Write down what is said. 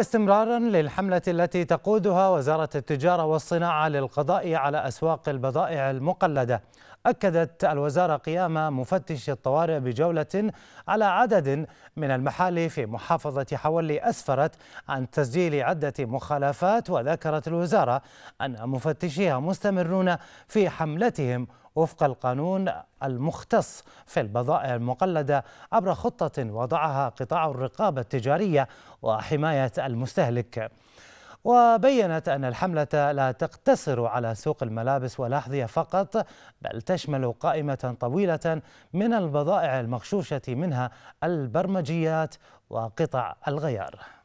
استمرارا للحملة التي تقودها وزارة التجارة والصناعة للقضاء على أسواق البضائع المقلدة. أكدت الوزارة قيام مفتش الطوارئ بجولة على عدد من المحال في محافظة حولي أسفرت عن تسجيل عدة مخالفات وذكرت الوزارة أن مفتشيها مستمرون في حملتهم وفق القانون المختص في البضائع المقلدة عبر خطة وضعها قطاع الرقابة التجارية وحماية المستهلك. وبينت أن الحملة لا تقتصر على سوق الملابس والأحذية فقط بل تشمل قائمة طويلة من البضائع المغشوشة منها البرمجيات وقطع الغيار.